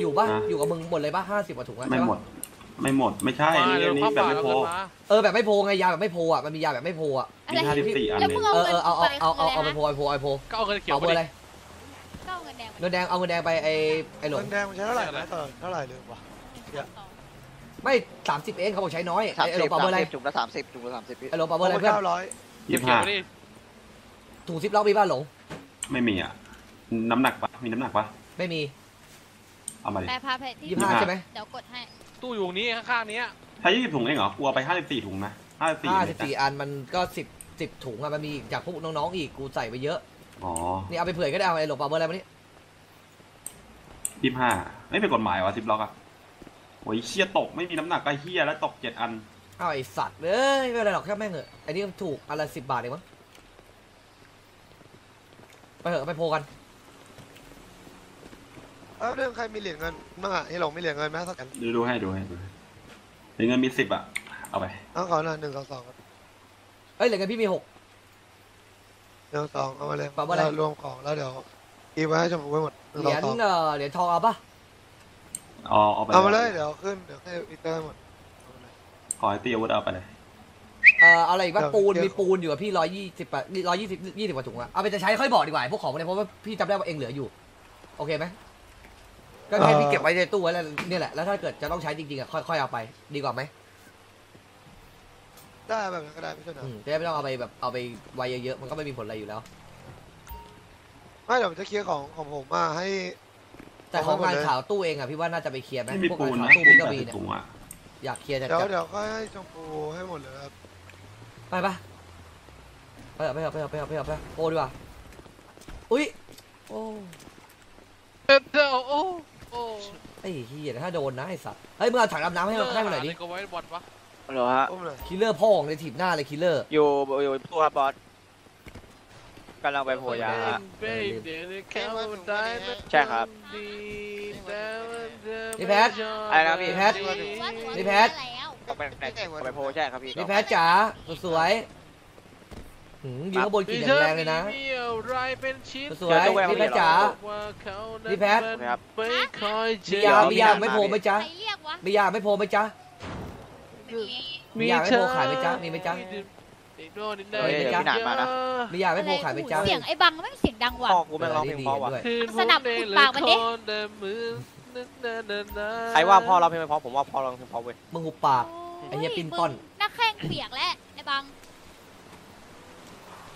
Speaker 2: อยู่ปะ
Speaker 6: ฮะ
Speaker 2: อยู่กับมึงหมดเลยปะห้าสิบกว่าถุงอะ
Speaker 6: ไม่
Speaker 2: ใช่
Speaker 6: หม
Speaker 2: ปะ
Speaker 6: ด ไม่หมดไม่ใช่
Speaker 4: มา
Speaker 6: นี่
Speaker 4: เดี๋ย
Speaker 6: อั
Speaker 4: วน
Speaker 6: นี้
Speaker 4: เข้า
Speaker 6: แบบ
Speaker 4: ป่า
Speaker 6: ไม่
Speaker 4: เอา
Speaker 6: โพล
Speaker 4: เงินมา
Speaker 2: เออแบบไม่โพลไงยาแบบไม่โพลอะมันมียาแบบไม่โพลอะ
Speaker 6: มีห้าสิบสี่อัน
Speaker 10: แล้ว
Speaker 6: เอง
Speaker 10: มึงเอา
Speaker 2: เออ
Speaker 10: เงิ
Speaker 2: เอนอเอาเอาเอาเอาเอาไป
Speaker 10: ไป
Speaker 2: โพลไปโพลไปโพล
Speaker 4: ก็เอาเงินเขียว
Speaker 2: เอาเบอร์อะไร
Speaker 10: ก็เอาเงินแดง
Speaker 2: เงินแดงเอาเงินแดงไปไอ้ไอ้หลง
Speaker 1: เงินแดงมันใช้เท่าไหร่นะต่อเท่าไหร่ลืมว่ะ
Speaker 2: ไม่สามสิบเองเขาบอกใช้น้อย
Speaker 3: สาม
Speaker 2: ไอ้ห
Speaker 3: สิ
Speaker 2: ล
Speaker 3: บ
Speaker 2: งเปาเบอร์อะไร
Speaker 3: ถุงละสามสิบถุงละสามสิบ
Speaker 2: ไอ้หลงเปาเบอร์อะไรเพื่อน
Speaker 1: เก้าร้อย
Speaker 4: เก็บ
Speaker 6: ยี่
Speaker 4: เขีย
Speaker 6: ห้าว
Speaker 4: ดิ
Speaker 2: ถุงซิปล็อกมีบ้านหลง
Speaker 6: ไม่มีอะ น้ำหนักปะมีน้ำหนักปะ
Speaker 2: ไม่มี
Speaker 6: เอามาดิ
Speaker 10: แปลพาไปที่
Speaker 2: ยี่สิบห้าใช่ไหม
Speaker 10: เดี๋ยวกดให้
Speaker 4: ตู้อยู่ตรงนี้ข้างๆเนี้ย
Speaker 6: ใช้ยี่สิบถุงเองเหรอกลัวไปห้าสิบสี่ถุงนะห้าสิบสี่
Speaker 2: ห้าสิบสี่อันมันก็สิบสิบถุงอะมันมีจากพวกน้องๆอีกกูใส่ไปเยอะ
Speaker 6: อ๋อ
Speaker 2: นี่เอาไปเผื่อก็ได้เอาไอ้หลงเปาเบอร์อะไรมานี่
Speaker 6: ยี่ห้าไม่เป็นกฎหมายวะซิปล็อกอะ โอ้ยเชี่ยตกไม่มีน้ำหนักก็เฮียแล้วตกเจ็ดอัน
Speaker 2: เอาไอ้สัตว์เอ้ยไม่เป็นไรหรอกแค่แม่งเหอะไอ้นี่ถูกอันละสิบบาทเองมั้งไปเถอะไปโพลกัน
Speaker 1: เออเรื่องใครมีเหรียญเงินบ้างอะนี่หลงมีเหรียญเงินไหมสักกัน
Speaker 6: ดูดูให้ดูให้ดูให้เหรียญเงินมีสิบอะ เอาไป
Speaker 1: เอาขอหน่อยหนึ่งสองสองครับ
Speaker 2: เอ้ยเหลือกันพี่มีหก
Speaker 1: หนึ่งสองเอามาเลย
Speaker 2: ปรับอะไร
Speaker 1: แล้วรวมของแล้วเดี๋ยวอีกไว้ให้ชมพูไว้หมดหนึ่ง
Speaker 2: เห
Speaker 1: ส
Speaker 2: รี
Speaker 1: อยง
Speaker 2: ญ
Speaker 1: สอง
Speaker 2: เอ่อเหรียญทองเอาปะ
Speaker 6: เอาเอาไป
Speaker 1: เอามาเลยเดี๋ยวขึ้นเดี๋ยวให้อีเตอร์ให้หมดเอามาเลย
Speaker 6: ขอให้ตีอาวุธเอาไปเลย
Speaker 2: เอ่อเอาอะไรอีกว่า
Speaker 1: เดี๋ยว
Speaker 2: ปูน
Speaker 1: เดี๋ยว
Speaker 2: มีปูนอยู่กับพี่ร้อยยี่สิบร้อยยี่สิบยี่สิบกว่าถุงอะเอาไปจะใช้ค่อยบอกดีกว่าไอ้พวกของพวกนี้เพราะว่าพี่จำได้ว่าเองเหลืออยู่ โอเคไหมก็ให้พี่เก็บไว้ในตู้ไว้แล้วเนี่ยแหละแล้วถ้าเกิดจะต้องใช้จริงๆอะค่อยๆเอาไปดีกว่าไหม
Speaker 1: ได้แบบนั้นก็ได้ไม่ใช่เหรอ
Speaker 2: อืมจะได้ไม่ต้องเอาไปแบบเอาไปไว้เยอะๆมันก็ไม่มีผลอะไรอยู่แล้ว
Speaker 1: ไม่เดี๋ยวผมจะเคลียร์ของของผมมาให้
Speaker 2: แต่ของ
Speaker 1: เอาไว้หมด
Speaker 2: งาน
Speaker 1: เลย
Speaker 2: ข่าวตู้เองอะพี่ว่าน่าจะไปเคลียร์ไหม
Speaker 6: ไม่มี
Speaker 2: พวก
Speaker 6: ปู
Speaker 2: งาน
Speaker 6: น
Speaker 2: ข่าว
Speaker 6: นะ
Speaker 2: ตู้
Speaker 6: ปู
Speaker 2: พี่
Speaker 6: น
Speaker 2: กระ
Speaker 6: แต่
Speaker 2: บี่เนี่ย
Speaker 6: ถุงอะ
Speaker 2: อยากเคลียร์จะ
Speaker 1: เดี๋ยว
Speaker 2: จะ
Speaker 1: เดี๋ยวก็ให้ชมพูให้หมดเลยครับ
Speaker 2: ไปปะไปเถอะไปเถอะไปเถอะไปเถอะไปเถอะไปเถอะโอ้ดีกว่าอุ้ยโอ้
Speaker 4: เดี๋ยวโอ้โอ้
Speaker 2: ไอ้เฮียถ้าโดนนะไอ้สัตว์เฮ้ยมึงเอาถังดำน้ำให้มันให้มันหน่อยดิะ
Speaker 4: ไรก็ไว้บอลปะ
Speaker 3: เหรอฮะ
Speaker 1: อุ้มเลย
Speaker 2: คิลเลอร์พ่อของเลยถีบหน้าเลยคิลเลอร์
Speaker 3: อยู่อยู่ตู้ครับบอส กำลังไปโพยาฮะ
Speaker 4: เบ้เดี๋ยวนี้เข้าได้นะ
Speaker 3: ใช่ครับ
Speaker 4: ดีแต่ว่าเธอ
Speaker 2: นี่แพท
Speaker 3: อะไรนะพี่
Speaker 2: แพท
Speaker 10: ว่าหนูว่า
Speaker 2: นี่แพท
Speaker 10: แล้ว
Speaker 3: ก็ไปไปไปโพใช่ครับพี่
Speaker 2: นี่แพทจ๋าสวยๆหืมยิงข้างบนกินอย่างแรงเลยนะ
Speaker 4: มีอะไรเป็นชิ้น
Speaker 2: สวยๆนี่แพทจ๋า
Speaker 4: ว่าเขานั้น
Speaker 2: นี่แพท
Speaker 3: ครับ
Speaker 4: ไม่คอยเจ
Speaker 2: มียามียาไม่โพไหมจ๊ะ
Speaker 10: ใครเรียกวะ
Speaker 2: มียาไม่โพไหมจ๊ะ มียาไม่โพขายไหมจ๊ะ มีไหมจ๊ะ
Speaker 4: อีกโน่นอีกนั่น
Speaker 3: เฮ้ยเดี๋ยวพี่หนานมานะ
Speaker 2: มียาไม่โพขายไหมจ๊ะ
Speaker 10: เสียงไอ้บังแม่งเสียงดังว่ะ
Speaker 3: พ่อกูแม่งร้องเพลงเพราะว่ะ
Speaker 2: ด้วย
Speaker 4: คืน
Speaker 10: สนับ
Speaker 4: ผม
Speaker 10: อุดปากมันดิ
Speaker 4: เละครแต่มือนั่นนั่นนั่นนั่น
Speaker 3: ใครว่าพ่อร้องเพลงไม่เพราะผมว่าพ่อร้องเพลงเพราะเว้ย
Speaker 2: มึงหุบปาก ไอ้เหี้ยปิ้นป้อน
Speaker 10: มึงหน้าแข้งเปียกแล้วไอ้บัง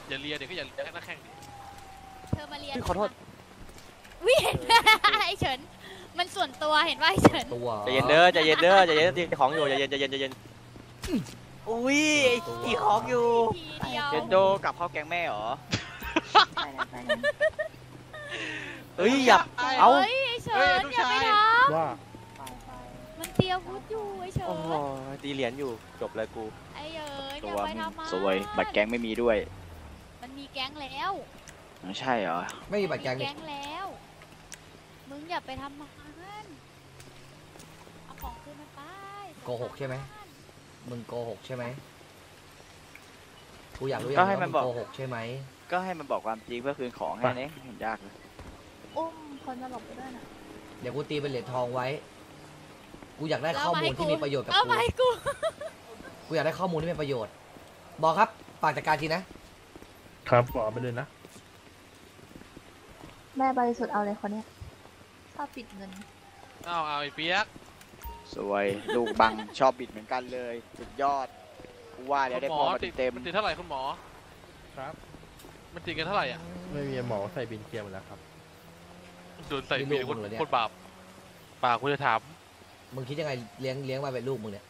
Speaker 4: อย่าเลียเดี๋ยวก็อย่าเลียให้นักแข่งดิ
Speaker 10: เธอมาเรียน
Speaker 3: พี่ขอโทษ
Speaker 10: วิเห็นไอ้เฉิน มันส่วนตัวเห็นว่าไอ้เฉิน
Speaker 2: ตัว
Speaker 3: ใจเย็นเด้อใจเย็นเด้อใจเย็นตีของอยู่ใจเย็นใจเย็นใจเย็น อุ้ยไอ้ตีของอยู่
Speaker 10: ทีเดียว
Speaker 3: เจนโดกลับเข้าแกงแม่เหรอเฮ้ยอย่าเอา
Speaker 10: เฮ้ยไอ้เฉินอย่าไปท
Speaker 11: ว่าำ
Speaker 10: มันเตรียมวุธอยู่ไอ้เฉิน
Speaker 3: โอ้โหตีเหรียญอยู่ จบเลยกู
Speaker 10: ไอ้เฉินอ
Speaker 3: ตั
Speaker 10: ย่าวไปทำมัน
Speaker 3: สวย บัตรแกงไม่มีด้วย
Speaker 10: มันมีแก๊งแล้ว
Speaker 3: ไม่ใช่เหรอ
Speaker 2: ไม่มีบัตรแกง
Speaker 10: มี
Speaker 2: นี่
Speaker 10: แก๊งแล้ว มึงอย่าไปทำมันเอาของคืนมันไป
Speaker 2: โกหกใช่ไหม มึงโกหกใช่ไหมกูอยากรู้อ
Speaker 3: ก็
Speaker 2: ย่าง
Speaker 3: ให้
Speaker 2: เดียว
Speaker 3: มั
Speaker 2: ว่านมึง
Speaker 3: บอก
Speaker 2: โกหกใช่ไหม
Speaker 3: ก็ให้มันบอกความจริงเพื่อคืนของแค่นี้เห็นยากเลย
Speaker 10: อุ้มคนมาหลบไปด้วยนะ
Speaker 2: เดี๋ยวกูตีเป็นเหรียญทองไว้ กูอยากได้ข้อมูลที่มีประโยชน์กับ
Speaker 10: เอา
Speaker 2: กู
Speaker 10: มาให้กู
Speaker 2: กูอยากได้ข้อมูลที่มีประโยชน์ บอกครับฝากจัดการทีนะ
Speaker 11: ครับบอกไปเลยนะ
Speaker 10: แม่บริสุทธิ์เอาเลยคนเนี้ยชอบปิดเงิน
Speaker 4: อ้าวเอาไอ้เปียก
Speaker 3: สวยลูกบังชอบบิดเหมือนกันเลยสุดยอดกูว่าเดี๋ยวได้
Speaker 4: คุณห
Speaker 3: พ
Speaker 4: ม
Speaker 3: อ
Speaker 4: อ
Speaker 3: มา
Speaker 4: ติด
Speaker 3: เต็ม
Speaker 4: มันติดเท่าไหร่คุณหมอ
Speaker 11: ครับ
Speaker 4: มันติดกันเท่าไหร่อะ
Speaker 11: ไม่มีหมอใส่บินเคลียร์หมดแล้วครับ
Speaker 4: โดนใส่
Speaker 2: นี่
Speaker 4: ปี
Speaker 2: ลูก
Speaker 4: คน
Speaker 2: มึงเหรอเนี่ย
Speaker 4: คนบาปปากกูจะถาม
Speaker 2: มึงคิดยังไงเลี้ยงเลี้ยงมาเป็นลูกมึงเนี่ย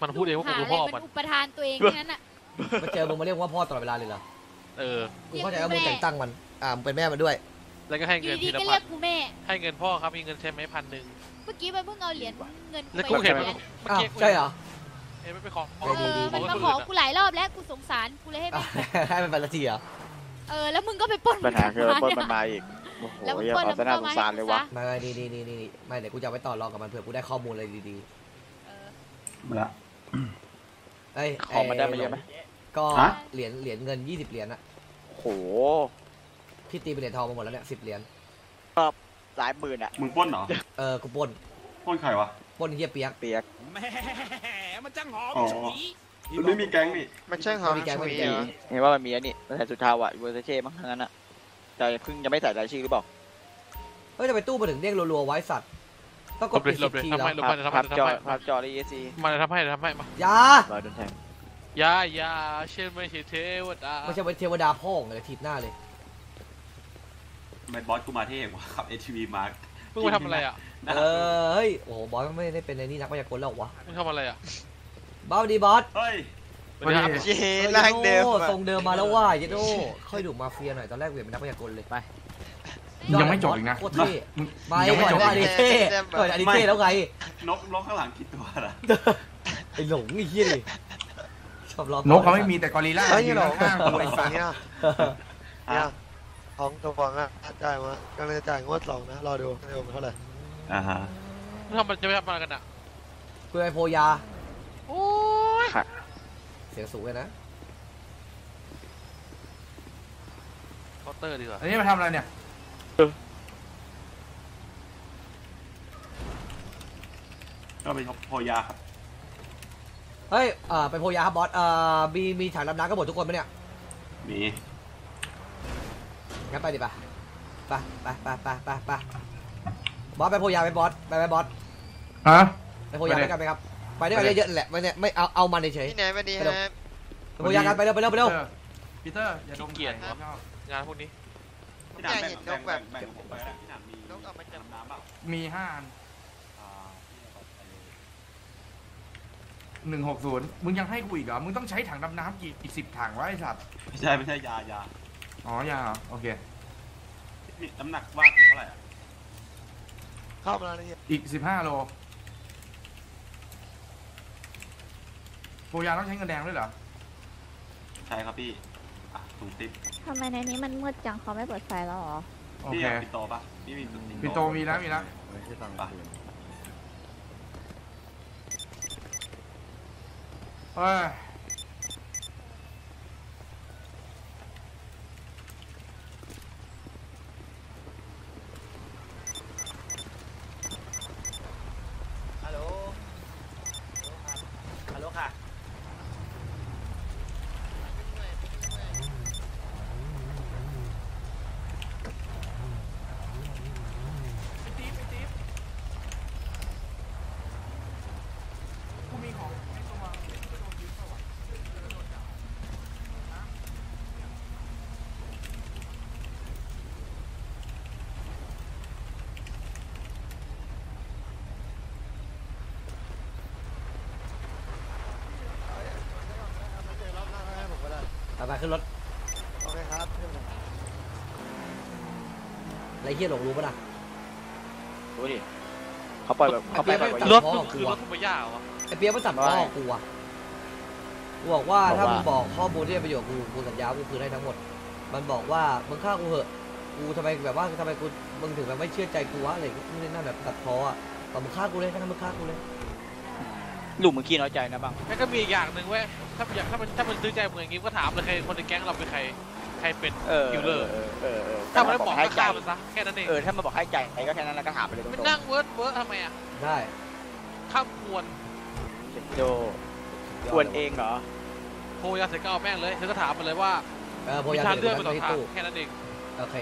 Speaker 4: มันพูดเองว่ากู
Speaker 10: หา
Speaker 4: คือ
Speaker 10: อะไร
Speaker 4: พ่อ
Speaker 10: เป็
Speaker 4: มัน
Speaker 10: นอุปทานตัวเองแค่นั้นน่ะ
Speaker 2: มาเจอมึงมาเรียกว่าพ่อตลอดเวลาเลยเหรอ
Speaker 4: เออ
Speaker 2: กูเข้าใจว่ามึงแต่งตั้งมันอ่ามึงเป็นแม่มันด้วย
Speaker 4: แล้วก็ให้
Speaker 10: อ
Speaker 4: เงิ
Speaker 10: ยู่
Speaker 4: น
Speaker 10: ดี
Speaker 4: ที
Speaker 10: ๆ
Speaker 4: ละ
Speaker 10: ก็
Speaker 4: พั
Speaker 10: เรีย
Speaker 4: น
Speaker 10: กกูแม่
Speaker 4: ให้เงินพ่อครับมีเงินใช้ไหมพันหนึ่ง
Speaker 10: เมื่อกี้มันเพิ่งเอาเหรียญเงินกู
Speaker 4: แล้ว
Speaker 10: ไป
Speaker 4: กูเห็น
Speaker 10: เห
Speaker 4: มัน
Speaker 10: รียญ
Speaker 4: มัน
Speaker 2: อ้าว
Speaker 4: เก๊ก
Speaker 2: ใช่เหรอ
Speaker 4: เอ้ยไม่ไปขอ
Speaker 10: เออมันมาขอกูหลายรอบแล้วกูสงสารกูเลยให้
Speaker 2: อะ
Speaker 10: แม่ง
Speaker 2: ให้มันไปละทีเหรอ
Speaker 10: เออแล้วมึงก็ไปปล้น
Speaker 3: ปัญหาคือ
Speaker 10: มัน
Speaker 3: ปล้น
Speaker 10: มา
Speaker 3: มันมาอีกโอ้โห
Speaker 10: แล้วมึง
Speaker 3: ยัง
Speaker 10: ปล้น
Speaker 3: เอา
Speaker 10: แล้ว
Speaker 3: ซะ
Speaker 10: มึง
Speaker 3: น่า
Speaker 10: ก็
Speaker 3: ส
Speaker 10: มางให้กู
Speaker 3: สารเลยวะ
Speaker 10: ซะ
Speaker 2: ไม่ไม่ดีดีดีดีไม่เดี๋ยวกูจะเอาไปต่อรองกับมันเผื่อกูได้ข้อมูลอะไรดี
Speaker 10: เออ
Speaker 6: มาละ
Speaker 2: ๆเอ้ย
Speaker 3: ของมันได้มาเยอะไหม
Speaker 2: ก็
Speaker 6: ฮะ
Speaker 2: เหรียญเหรียญเงินยี่สิบเหรียญอะ
Speaker 3: โอ้โห
Speaker 2: พี่ตีเป็นเหรียญทองมาหมดแล้วเนี่ยสิบเหรียญ
Speaker 3: หลายหมื่นอะ
Speaker 6: มึงปล้นเหรอ
Speaker 2: เออกูปล้น
Speaker 6: ปล้นใครวะ
Speaker 2: ปล้นเฮียเปียก
Speaker 3: เปียก
Speaker 6: อ๋อมันไม่มีแก๊งนี่
Speaker 8: มันช่างหอม
Speaker 2: ไม่มีแก๊งไม่
Speaker 8: ฉุย
Speaker 2: มีแก๊ง
Speaker 8: เหรอ
Speaker 3: เห็นว่ามันมีอันนี้มันใส่สุดท้าวอะเวอร์ซเช่มั้งทั้งนั้นอะแต่เพิ่งยังไม่ใส่รายชื่อหรือเปล่า
Speaker 2: เฮ้ยทำไมตู้มาถึงเด้งรัวๆไว้สัตว์ต้องก
Speaker 4: หล
Speaker 2: ด
Speaker 4: บเล
Speaker 2: ปิ
Speaker 4: ย
Speaker 2: ด
Speaker 4: หล
Speaker 2: สิ
Speaker 4: บบเลย
Speaker 2: ที
Speaker 4: ทำ
Speaker 2: แล้ว
Speaker 4: ให้หลบให้ทำ
Speaker 3: พัพั
Speaker 4: ให้
Speaker 3: บจอ
Speaker 4: ทำให้
Speaker 3: พับจอได้เอซี
Speaker 4: มาเลยทำให้ทำให้มา
Speaker 2: อยา
Speaker 3: รอยโดนแทง
Speaker 4: อยาอยาเช่นไม่ใช่เทวดา
Speaker 2: ไม่ใช่เป็นเทวดาพ่อเลยทีบหน้าเลย
Speaker 6: ทำไมบอสกูมาเท่กว่าขับ ATV มา
Speaker 4: มึงมาทำอะไรอะ
Speaker 2: เออเฮ้ยโอ้โหบอสไม่ได้เป็นในนี่นักพยากรณ์แล้ววะ
Speaker 4: มึงทำอะไรอะ
Speaker 2: บอสดีบอส
Speaker 6: เฮ้ย
Speaker 4: สวัสดีครับ
Speaker 8: เย้ร่างเดิม
Speaker 2: โอ้
Speaker 8: อะ
Speaker 2: ทรงเดิมมาแล้วว่าเยโดค่อยดูมาเฟียหน่อยตอนแรกเวียนเป็นนักพยากรณ์เลยไป
Speaker 11: ยังไม่จบอีกนะ
Speaker 2: โคตรเท่มา
Speaker 11: ยังไม่
Speaker 2: ก่อน
Speaker 11: จบ
Speaker 2: ว่าอันนี้เท่ก่อนอันนี้เท่แล้วไง
Speaker 6: นกนกข้างหลังกี่ตัวล่ะ
Speaker 2: ไอ้หลงไอ้เหี้ยดิชอบล้อน
Speaker 11: กเขาไม่มีแต่กอริลลา
Speaker 1: เฮ้ย
Speaker 11: ยืน
Speaker 1: หลง
Speaker 11: ข้างๆกูไอ้สัตว์
Speaker 1: เนี่ย
Speaker 6: ฮะ
Speaker 1: เนี่ยของตัวฟังอะจ่ายมากำลังจะจ่ายงวดสองนะ รอดูในผมเท่าไหร่
Speaker 6: อ่าฮะ
Speaker 4: ทำมันจะไปทำอะไรกันอะ
Speaker 2: คุยไอโพยา
Speaker 4: โอ้ย
Speaker 2: เสียงสูงเลยนะ
Speaker 4: เคาน์เตอร์ดีกว่า
Speaker 11: อันนี้มาทำอะไรเนี่ย
Speaker 6: ก็ไปโพยาครับ
Speaker 2: เฮ้ยเอ่อไปโพยาครับบอสเอ่อมีมีถังดำน้ำกันหมดทุกคนไหมเนี่ย
Speaker 6: มี
Speaker 2: งั้นไปดิปะไปไปไปไปไปไปบอสไปโพยาไปบอสไปไปบอส
Speaker 11: ฮะ
Speaker 2: ไปโพยาด้วยกันไหมครับไปด้วยกันเยอะๆแหละไม่เนี่ยไม่เอาเอามันเฉย
Speaker 8: พี่ไหนสวัสดี
Speaker 2: ไป
Speaker 8: ค
Speaker 2: เร็ว
Speaker 8: รับ
Speaker 2: ๆไปโพยากันไปเร็วไปเร็วไปเร็ว
Speaker 11: ปีเตอร์อย่าดม
Speaker 4: เกลียด
Speaker 11: ไข่
Speaker 4: วะงานพวกนี้
Speaker 6: พี่หนามแบ่งแบ่งแบ่งแบ่งของผมไปแล้วพี่หนามมี
Speaker 8: นกออกมาจาก
Speaker 6: น้ำเปล่า
Speaker 11: มีห้าอัน
Speaker 6: อ่าพี่เอาไป
Speaker 11: หนึ่งหกศูนย์มึงยังให้กูอีกเหรอ มึงต้องใช้ถังดำน้ำกี่อีกสิบถังวะไอสัตว์
Speaker 6: ไม่ใช่ไม่ใช่ยายา
Speaker 11: อ๋อยาเหรอโอเค
Speaker 6: มีน้ำหนักว่างอยู่เท่าไหร่อะ
Speaker 1: เข้ามาแล้วนี่
Speaker 11: อีกสิบห้าโลโปรยาต้องใช้เงินแดงด้วยเหรอ
Speaker 6: ใช่ครับพี่อะถุงติ๊บ
Speaker 10: ทำไมในนี้มันมืดจังเขาไม่เปิดไฟแล้วหรอ
Speaker 11: โอ
Speaker 6: พี่
Speaker 11: เค
Speaker 6: เอาปิโตปะพี่มีถุงติ๊บ
Speaker 11: ปิโตมีแล้วมีแล้ว
Speaker 6: ปะ
Speaker 11: เฮ้ย
Speaker 9: ฮัลโหล ฮัลโหลค่ะ
Speaker 11: กูมีของให้ตัวมาไม่โดนยึดเปล่าวะ
Speaker 2: ไปไปขึ้นรถ
Speaker 1: โอเคครับ
Speaker 2: ไรเฮียหลงรู้ปะนะ
Speaker 3: ดูดิเขาปล่อยแบบเขาไปแบบ
Speaker 2: ตัด
Speaker 4: รถ
Speaker 2: พ่
Speaker 4: มึ
Speaker 2: องกู
Speaker 4: คือร
Speaker 2: อะ
Speaker 4: ถทุกย่าวะ
Speaker 2: ไอเปียกมันตัดพ่อกูอะกูบอกว่า ถ้ามึงบอกข้อมูลที่เป็นประโยชน์กูกูสัญญาว่ากูคืนให้ทั้งหมด มันบอกว่ามึงฆ่ากูเหอะ กูทำไมแบบว่าทำไมกูมึงถึงแบบไม่เชื่อใจกูวะอะไรนี่นั่นแบบตัดพ้ออะแต่มึงฆ่ากูเลยถ้ามึงฆ่ากูเลย
Speaker 3: ลุงมึงขี้น้อยใจนะบัง
Speaker 4: แล้วก็มีอีกอย่างหนึ่งเว้ยถ้าอยากถ้ามันถ้ามันซื้อใจมึงอย่างงี้ก็ถามเลยใครคนในแก๊งเราเป็นใครใครเป็น
Speaker 3: เออ
Speaker 4: คิวเลอร์
Speaker 3: เออเออเออ
Speaker 4: ถ้ามันไม่บอก
Speaker 3: ให้
Speaker 4: ก็
Speaker 3: ใจ
Speaker 4: ฆ่ามันซะแค่นั้นเอง
Speaker 3: เออถ้ามันบอกให้ใจก็แค่นั้นแล้วก็ถามไปเลยตร
Speaker 4: ไม่
Speaker 3: ง
Speaker 4: นั่งเวิร์ดเวิร์ดทำไมอะ
Speaker 2: ได้
Speaker 4: ข้ามควร
Speaker 3: ๆโจควรเองเหรอ
Speaker 4: โทรยาเสร็จก็เอาแม่งเลยเธอก็ถามมันเลยว่า
Speaker 2: เออโพ
Speaker 4: มี
Speaker 2: ยา
Speaker 4: ทาง
Speaker 2: เสร็
Speaker 4: เลื
Speaker 2: จ
Speaker 4: อก
Speaker 2: แล้
Speaker 4: ไป
Speaker 2: ว
Speaker 4: สอง
Speaker 2: ที่
Speaker 4: ทาง
Speaker 2: ตู้
Speaker 4: แค่นั้นเอง
Speaker 2: โอเค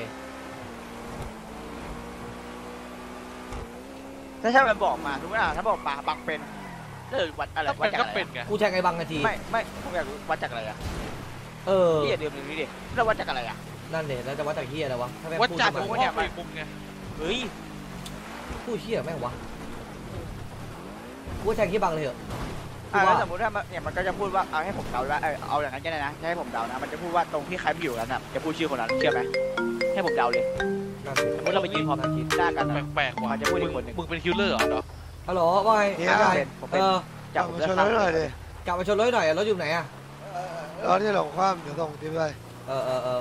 Speaker 3: ถ้าใช่มันบอกมาทุกอย่างถ้าบอกมาบังเป็น เออวัดอะไร
Speaker 4: ถ้า
Speaker 3: วั
Speaker 4: เป็
Speaker 3: ด
Speaker 4: น
Speaker 3: จาก
Speaker 4: ก็
Speaker 3: อะไร
Speaker 4: เป็นไง
Speaker 2: กูแทงไอ้บังนาที
Speaker 3: ไม่ไม่ผมอยากรู้วัดจากอะไรอะ
Speaker 2: เออ
Speaker 3: พี่อย่าลืมตรงนี้ดิแล้ววัดจากอะไรอะ
Speaker 2: นั่นเด็แล้วจะวัดจากเฮียอะไรวะถ้าแม่ง
Speaker 4: วัด
Speaker 2: พูด
Speaker 4: จาก
Speaker 2: ขึ้น
Speaker 4: หัว
Speaker 2: มา
Speaker 4: ข้อคุยมุมไง
Speaker 3: เฮ้ย
Speaker 2: พูดเฮียแม่งวะกูแทงที่บังเลยเหรอกู
Speaker 3: อะแล้ว
Speaker 2: ว่า
Speaker 3: สมมติถ้ามันเนี่ยมันก็จะพูดว่าเอาให้ผมเดาว่าเออเอาอย่างนั้นก็ได้นะให้ผมเดานะ มันจะพูดว่าตรงที่ใครไปอยู่นั้นอะจะพูดชื่อคนนั้นเชื่อไหมให้ผมเดาเลย
Speaker 2: นั่นสิ
Speaker 3: สมมติเราไปยืนพร้อมกันหน้ากันอะ
Speaker 4: แปลกๆว่ะ
Speaker 3: มันจะพูดอี
Speaker 4: มึ
Speaker 3: ก
Speaker 4: ง
Speaker 3: คนหนึ่ง
Speaker 4: มึงเป็นคิวเลอร์เหรอเนาะ
Speaker 2: ฮัลโหลว่าไง
Speaker 1: เนี่ย
Speaker 2: ว่าไง
Speaker 3: เป็นผมเป็
Speaker 2: เอนอ
Speaker 3: จับ
Speaker 1: ก
Speaker 3: ผม
Speaker 1: มา
Speaker 3: เลือ
Speaker 1: ช
Speaker 3: ก
Speaker 1: น
Speaker 3: ข้าง
Speaker 1: รถหน่อยดิ
Speaker 2: กลับมาชนรถหน่อยรถอยู่ไหนอะ
Speaker 1: รถที่หลงคว่ำเดี๋ยวส่งทีมไป
Speaker 2: เออเออเออ